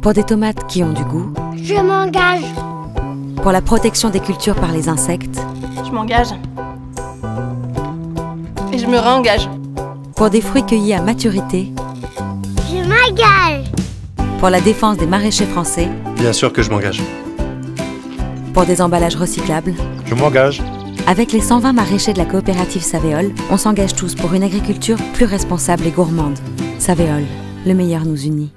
Pour des tomates qui ont du goût. Je m'engage. Pour la protection des cultures par les insectes. Je m'engage. Et je me réengage. Pour des fruits cueillis à maturité. Je m'engage. Pour la défense des maraîchers français. Bien sûr que je m'engage. Pour des emballages recyclables. Je m'engage. Avec les 120 maraîchers de la coopérative Savéole, on s'engage tous pour une agriculture plus responsable et gourmande. Savéole, le meilleur nous unit.